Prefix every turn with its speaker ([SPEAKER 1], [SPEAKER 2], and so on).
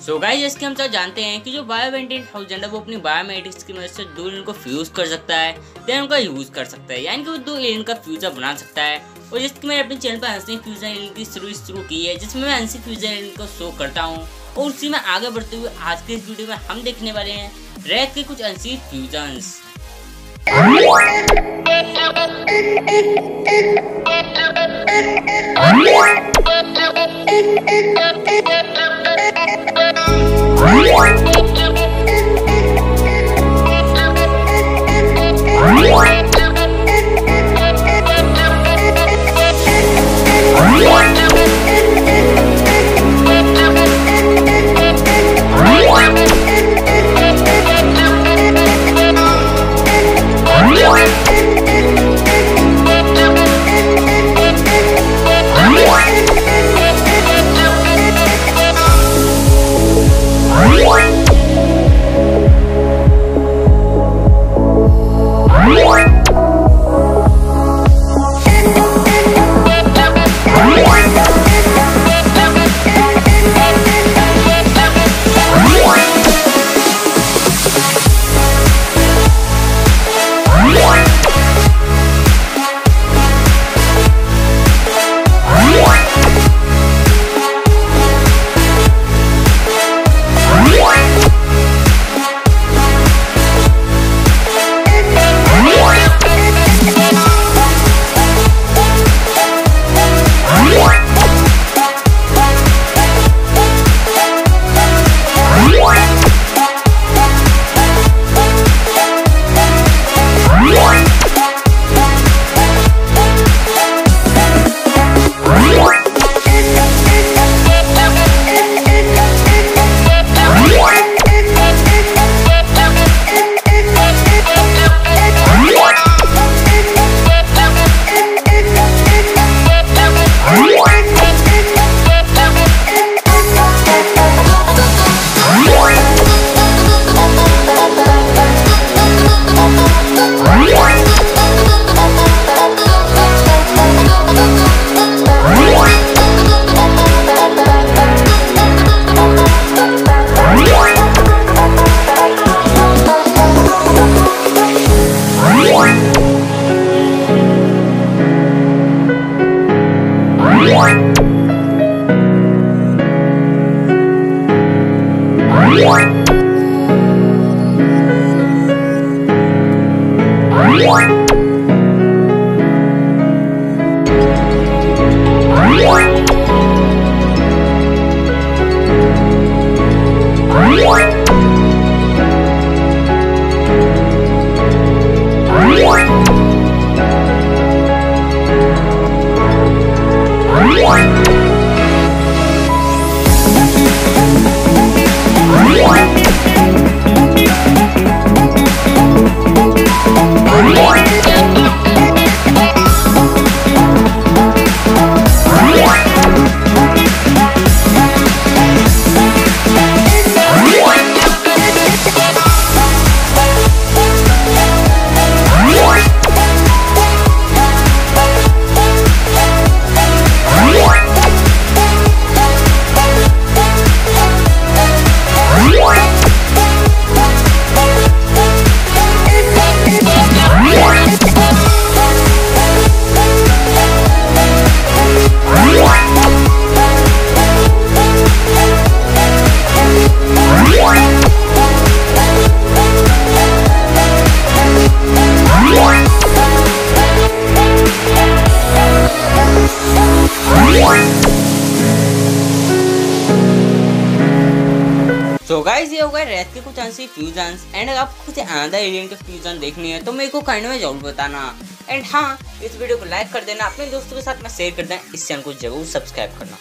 [SPEAKER 1] So guys जैसे हम सब जानते हैं कि जो बायो वेंटेड थाउज़ेंड है, वो अपनी बायोमेट्रिक्स की मदद से दो एलियन को फ्यूज कर सकता है देन उनका यूज़ कर सकता है। यानी कि वो दो एलियन का फ्यूजर बना सकता है। और जैसे कि मैंने अपने चैनल पर हँसी फ्यूजन एलियन की शुरू शुरू की है, जिसमें मैं हँसी फ्यूजन एलियन को शो करता हूँ। और उसी में आगे बढ़ते हुए आज के इस वीडियो में हम देखने वाले हैं रैक के कुछ अंशी फ्यूजन्स Bye. Bye. गाइस ये हो गए रेत के कुछ ऐसे फ्यूजन एंड आपको कुछ आंधा एलियन के फ्यूजन देखने है तो मेरे को कमेंट में ज़रूर बताना। एंड हाँ इस वीडियो को लाइक कर देना, अपने दोस्तों के साथ में शेयर कर देना इस चैनल को ज़रूर सब्सक्राइब करना।